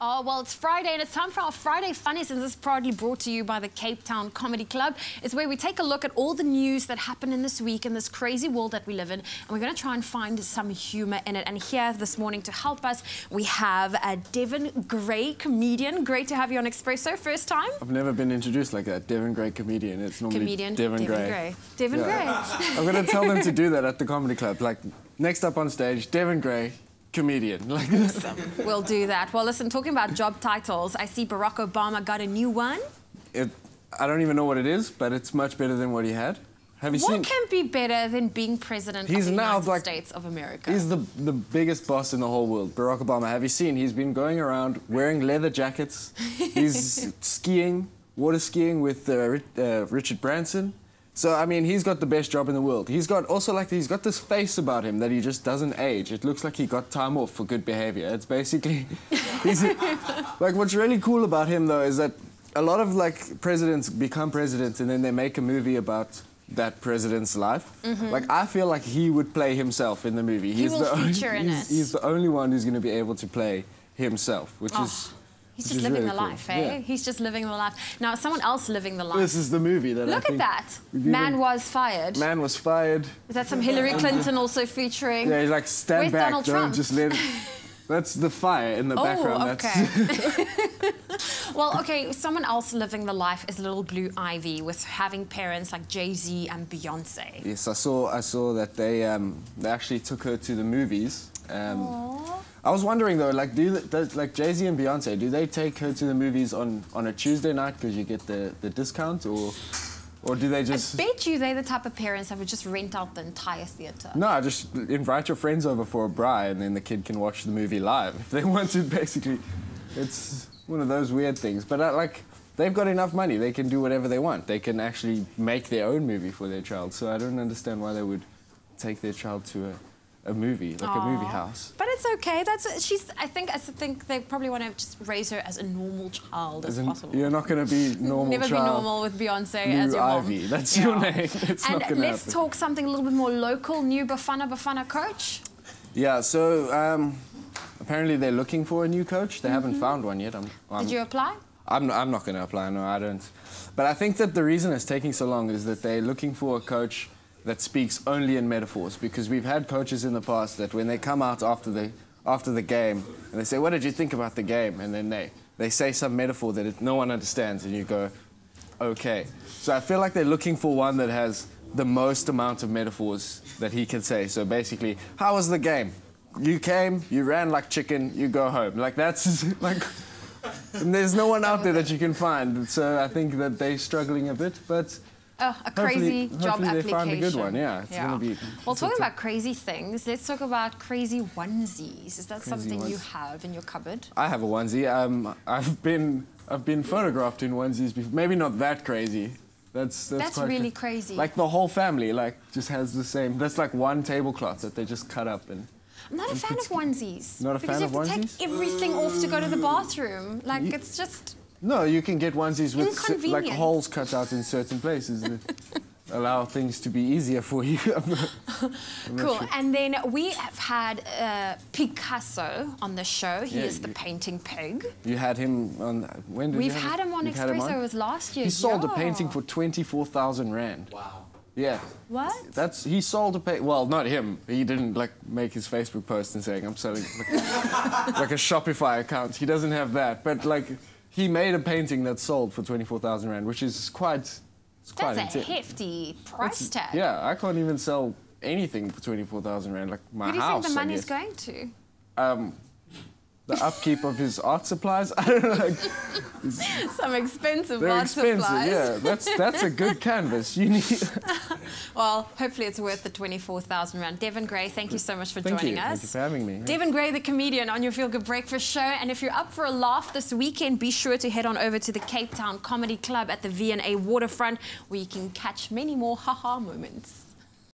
Oh, well, it's Friday and it's time for our Friday Funnies, and this is proudly brought to you by the Cape Town Comedy Club. It's where we take a look at all the news that happened in this week in this crazy world that we live in, and we're going to try and find some humor in it. And here this morning to help us, we have a Devin Gray, comedian. Great to have you on Expresso. First time? I've never been introduced like that. Devin Gray, comedian. It's normally Comedian Devin, Devin Gray. Gray. Devin Yeah. I'm going to tell them to do that at the comedy club. Like, next up on stage, Devin Gray, comedian. Like, We'll do that. Well, listen, talking about job titles, I see Barack Obama got a new one. it, I don't even know what it is, but it's much better than what he had. Have you What seen? can be better than being president He's of the now, United like- States of America? He's the, the biggest boss in the whole world, Barack Obama. Have you seen? He's been going around wearing leather jackets. He's skiing, water skiing with uh, uh, Richard Branson. So I mean, he's got the best job in the world. He's got also like he's got this face about him that he just doesn't age. It looks like he got time off for good behavior. It's basically, he's like what's really cool about him though is that a lot of like presidents become presidents and then they make a movie about that president's life. Mm-hmm. Like I feel like he would play himself in the movie. He will the only, in he's, it. he's the only one who's going to be able to play himself, which Oh, is He's just living really the cool. life, eh? Yeah. He's just living the life. Now, someone else living the life. This is the movie that I Look at that. Man even- was fired. Man was fired. Is that some Hillary Clinton also featuring? Yeah, he's like stand Where's back, Donald don't Trump? just let. It. That's the fire in the Oh, background. That's, okay. well, okay, someone else living the life is Little Blue Ivy with having parents like Jay Z and Beyonce. yes, I saw. I saw that they um, they actually took her to the movies. Um, I was wondering though, like, do does, like Jay Z and Beyonce, do they take her to the movies on, on a Tuesday night because you get the, the discount, or or do they just? I bet you they're the type of parents that would just rent out the entire theatre. No, just invite your friends over for a braai and then the kid can watch the movie live if they want to. Basically, it's one of those weird things. But uh, like, they've got enough money; they can do whatever they want. They can actually make their own movie for their child. So I don't understand why they would take their child to a, a movie, like a movie house. But it's okay. That's she's. I think. I think they probably want to just raise her as a normal child as Isn't- possible. You're not going to be normal Never child. be normal with Beyonce New as your mom. Ivy, that's your name. It's and not going to let's happen. talk something a little bit more local. New Bafana Bafana coach. Yeah. So um, apparently they're looking for a new coach. They haven't found one yet. I'm, I'm Mm-hmm. Did you apply? I'm, I'm not going to apply, no, I don't. But I think that the reason it's taking so long is that they're looking for a coach that speaks only in metaphors because we've had coaches in the past that when they come out after the, after the game and they say, What did you think about the game? And then they, they say some metaphor that it, no one understands, and you go, Okay. So I feel like they're looking for one that has the most amount of metaphors that he can say. So basically, how was the game? You came, you ran like chicken, you go home. Like that's like there's no one out there that you can find. So I think that they're struggling a bit, but Oh, a crazy Hopefully- job hopefully they application. find a good one, yeah, it's gonna be- Well, talking about crazy things, let's talk about crazy onesies. Is that Crazy something you have in your cupboard? I have a onesie. Um, I've been I've been photographed in onesies before. Maybe not that crazy. That's that's, That's really cra- crazy. Like the whole family, like just has the same. That's like one tablecloth that they just cut up and. I'm not a fan of onesies. Not a because fan you of have to onesies? take everything off to go to the bathroom. Like, You- it's just... No, you can get onesies with s- like holes cut out in certain places that allow things to be easier for you. I'm not- I'm Cool. sure. And then we have had uh, Pigcasso on the show. He Yeah, is the you- painting pig. You had him on. When did We've you had him on You've had him Expresso. on? It was last year. He sold a painting for twenty-four thousand rand. Wow. Yeah, What? that's he sold a painting. Well, not him. He didn't like make his Facebook post and saying I'm selling like, like a Shopify account. He doesn't have that, but like he made a painting that sold for twenty-four thousand rand, which is quite. It's quite That's a intense. hefty price tag. Yeah, I can't even sell anything for twenty-four thousand rand. Like my house. Who do you house. think the money's going to? Um, the upkeep of his art supplies. I don't know. Like, Some expensive they're art expensive. supplies. Yeah, that's that's a good canvas. You need. Well, hopefully it's worth the 24,000 rand. Devin Gray, thank you so much for Thank joining you. us. Thank you for having me. Devin Gray, the comedian, on your Feel Good Breakfast show. And if you're up for a laugh this weekend, be sure to head on over to the Cape Town Comedy Club at the V&A Waterfront, where you can catch many more haha moments.